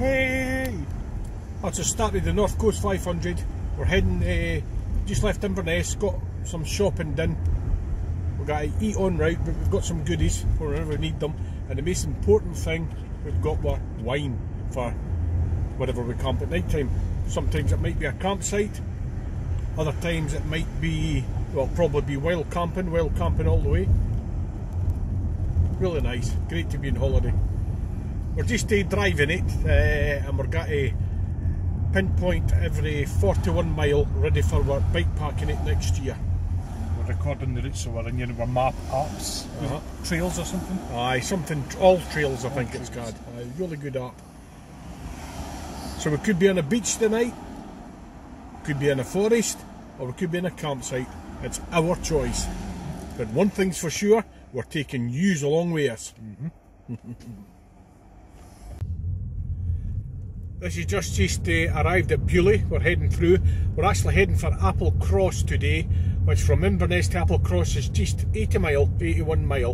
Yay! That's the start of the North Coast 500. We're heading, uh, just left Inverness, got some shopping done. We've got to eat on route, but we've got some goodies for whenever we need them. And the most important thing, we've got our wine for wherever we camp at night time. Sometimes it might be a campsite, other times it might be, well, probably be wild camping, wild camping all the way. Really nice, great to be on holiday. We're just uh, driving it uh, and we're got to pinpoint every 41 mile ready for our bike parking it next year. We're recording the routes so we're in you know, map apps, Uh -huh. trails or something. Aye, something, all trails I think it's called. Aye, really good app. So we could be on a beach tonight, could be in a forest, or we could be in a campsite. It's our choice. But one thing's for sure, we're taking yous along with us. this is just just uh, arrived at Beauly. We're heading through. We're actually heading for Applecross today, which from Inverness to Applecross is just 80 mile, 81 mile,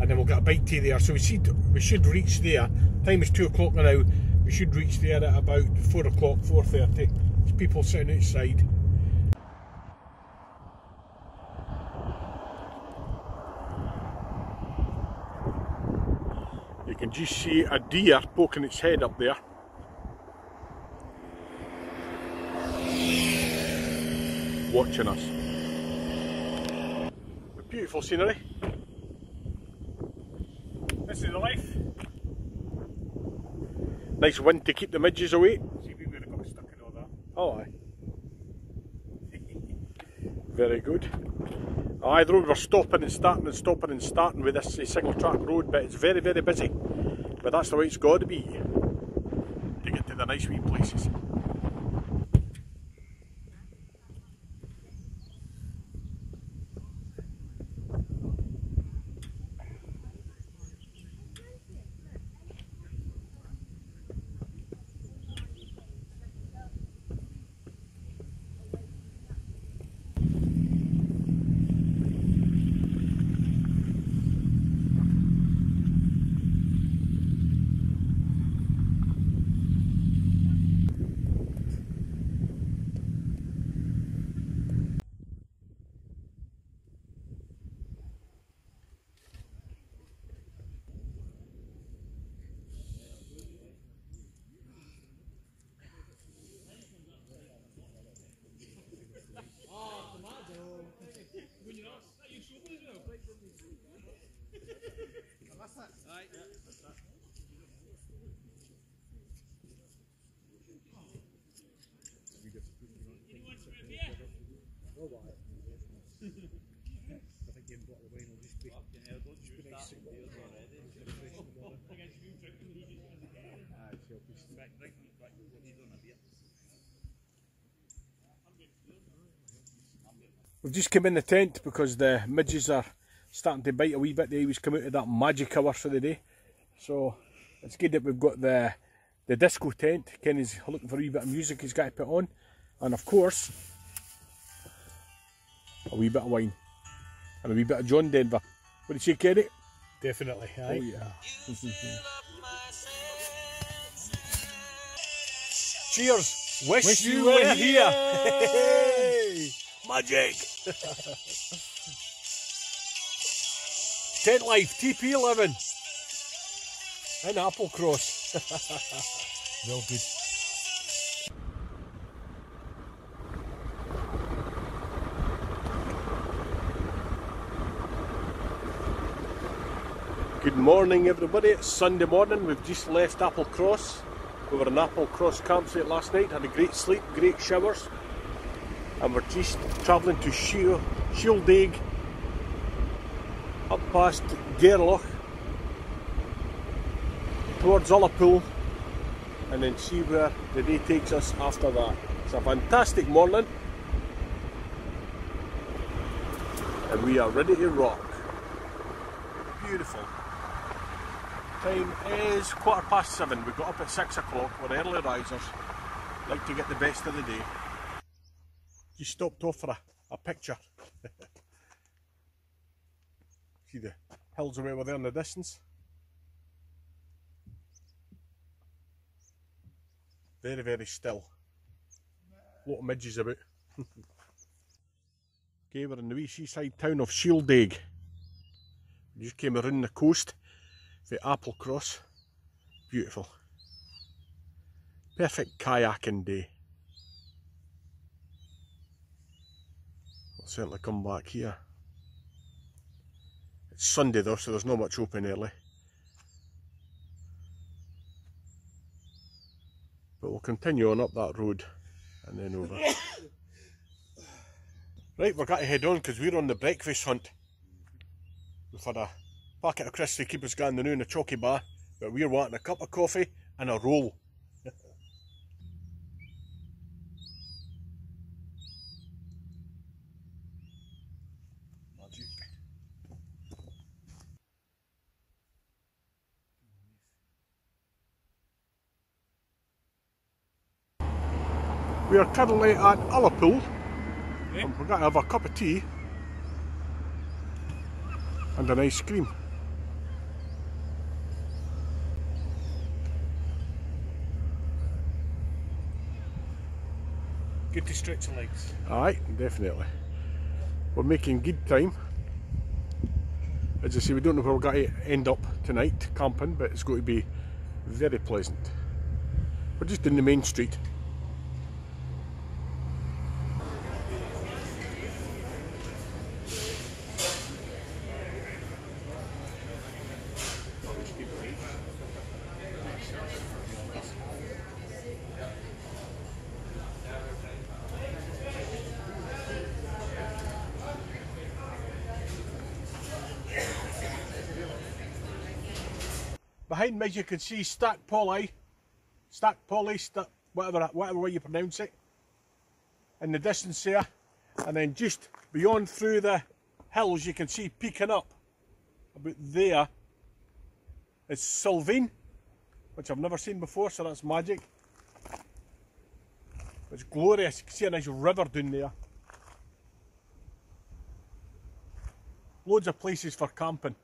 and then we'll get a bike to there. So we should we should reach there. Time is two o'clock now. We should reach there at about four o'clock, 4:30. There's people sitting outside. You can just see a deer poking its head up there. Watching us. Beautiful scenery. This is the life. Nice wind to keep the midges away. See, we would have got stuck in all that. Oh aye. Very good. Aye, the road we're stopping and starting and stopping and starting with this single track road, but it's very, very busy. But that's the way it's got to be to get to the nice wee places. We've just come in the tent because the midges are starting to bite a wee bit. They always come out of that magic hour for the day. So it's good that we've got the the disco tent. Kenny's looking for a wee bit of music he's got to put on. And of course, a wee bit of wine. And a wee bit of John Denver. What did you say, Kenny? Definitely, eh? Oh yeah. Cheers! Wish, Wish you you were were here! here. Hey! Magic! Tent Life TP11 in Applecross. Well good. Good morning, everybody. It's Sunday morning. We've just left Applecross. We were in Applecross campsite last night. Had a great sleep, great showers, and we're just travelling to Shiel, Shieldaig, up past Gairloch, towards Ullapool, and then see where the day takes us after that. It's a fantastic morning, and we are ready to rock. Beautiful. Time is quarter past seven. We got up at six o'clock. We're early risers. Like to get the best of the day. Just stopped off for a, a picture. See the hills away over there in the distance. Very, very still. A lot of midges about. okay, we're in the wee seaside town of Shieldaig. We just came around the coast the Applecross. Beautiful. Perfect kayaking day. I'll certainly come back here. It's Sunday though, so there's not much open early. But we'll continue on up that road and then over. right, we've got to head on because we're on the breakfast hunt. We've had a packet of crisps to keep us going the noon, a chalky bar, but we're wanting a cup of coffee and a roll. We are currently at Ullapool and we're going to have a cup of tea and an ice cream. Good to stretch the legs. Aye, definitely. We're making good time. As I say, we don't know where we're going to end up tonight camping, but it's going to be very pleasant. We're just in the main street. Behind me, you can see Stac Pollaidh, Stac Pollaidh, Stack, whatever, whatever way you pronounce it, in the distance there. And then just beyond through the hills, you can see peeking up about there is Suilven, which I've never seen before, so that's magic. It's glorious. You can see a nice river down there. Loads of places for camping.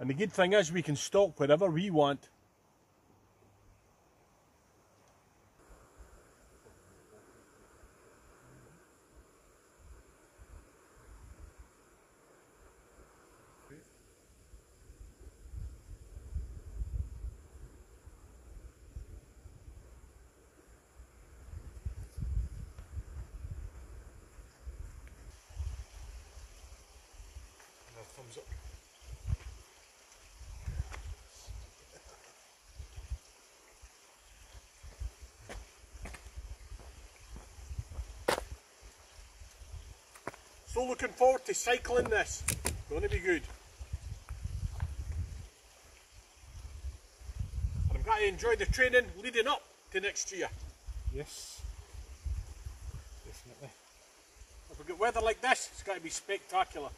And the good thing is we can stop wherever we want. Thumbs up. So looking forward to cycling this. Going to be good. And I'm going to enjoy the training leading up to next year. Yes. Definitely. If we get weather like this, it's going to be spectacular.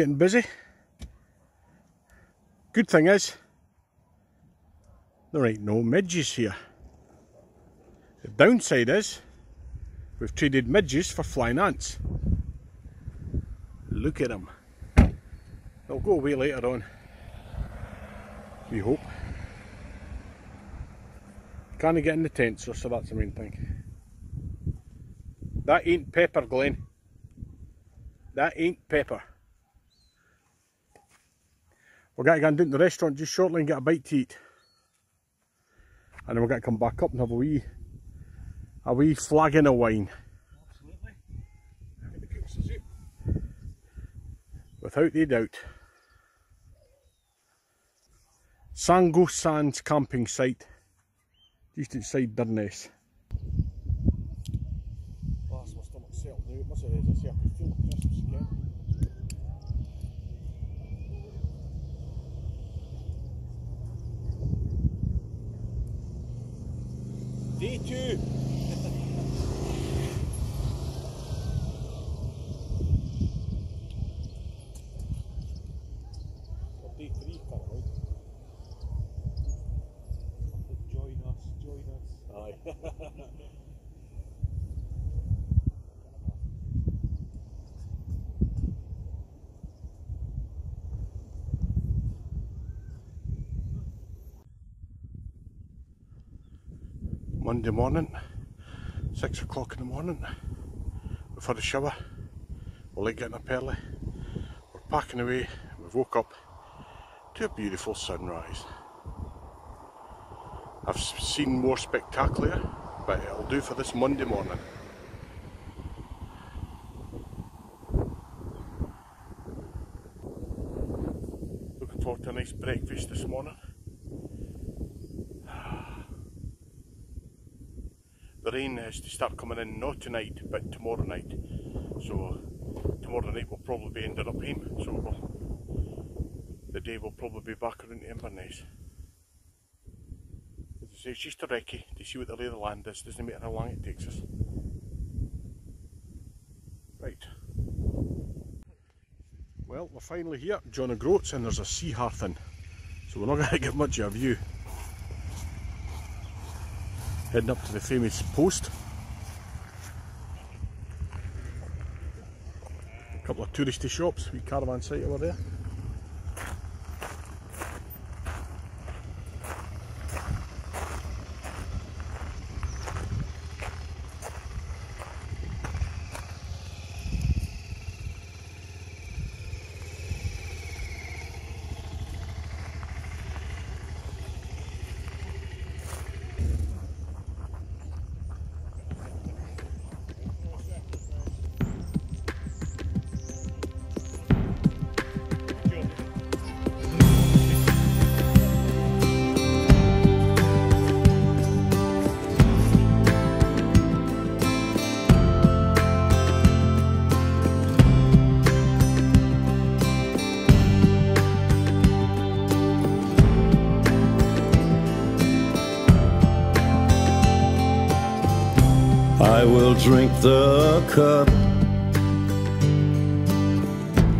Getting busy. Good thing is, there ain't no midges here. The downside is, we've traded midges for flying ants. Look at them. They'll go away later on. We hope. Can't get in the tent, so, so that's the main thing. That ain't pepper, Glenn. That ain't pepper. We're going to go and down to the restaurant just shortly and get a bite to eat. And then we're going to come back up and have a wee, a wee flagon of wine. Absolutely. Without a doubt. Sango Sands camping site, just outside Durness. D two. or three. Join us, join us. Aye. Monday morning, six o'clock in the morning. Had a shower, we're late getting up early. We're packing away, we've woke up to a beautiful sunrise. I've seen more spectacular, but it'll do for this Monday morning. Looking forward to a nice breakfast this morning. The rain has uh, to start coming in not tonight but tomorrow night. So tomorrow night we'll probably be ending up home. So we'll, the day will probably be back around Inverness. As I say, it's just a recce to see what the lay of the land is. Doesn't matter how long it takes us. Right. Well, we're finally here, John O'Groats, and there's a sea harthing. So we're not going to get much of a view heading up to the famous post. A couple of touristy shops, we caravan site over there. Drink the cup,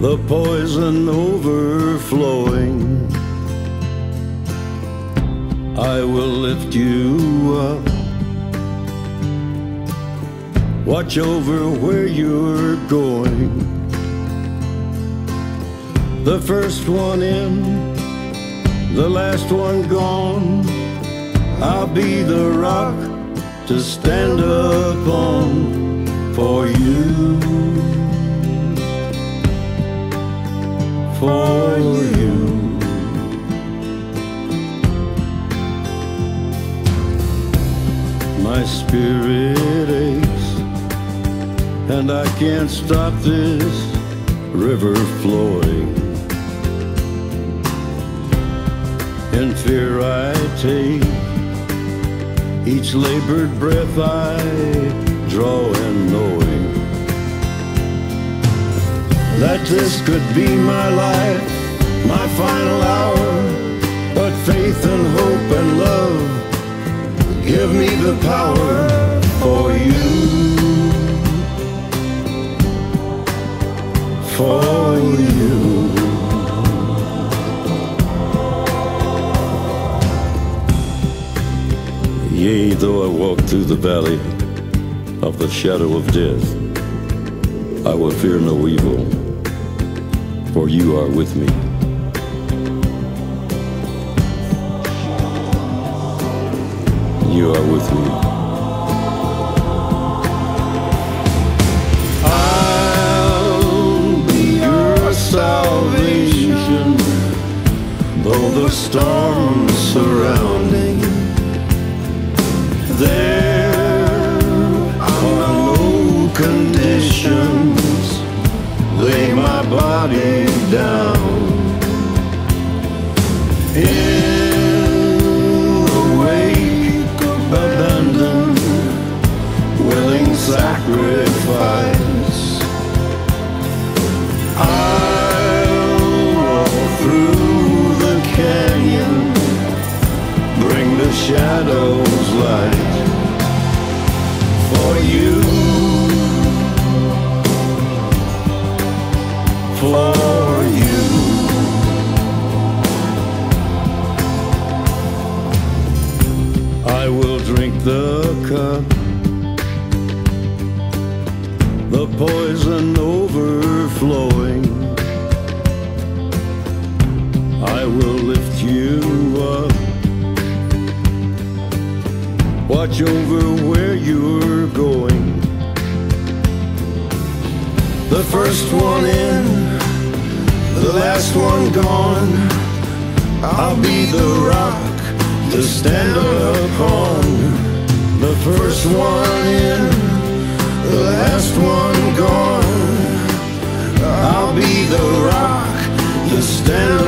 the poison overflowing. I will lift you up, watch over where you're going. The first one in, the last one gone. I'll be the rock to stand upon for you. For you. My spirit aches, and I can't stop this river flowing. In fear I take each labored breath I draw in knowing that this could be my life, my final hour. But faith and hope and love give me the power for you. For through the valley of the shadow of death, I will fear no evil, for you are with me. You are with me. I'll be your salvation, though the storms surrounding first one in, the last one gone. I'll be the rock to stand upon. The first one in, the last one gone. I'll be the rock to stand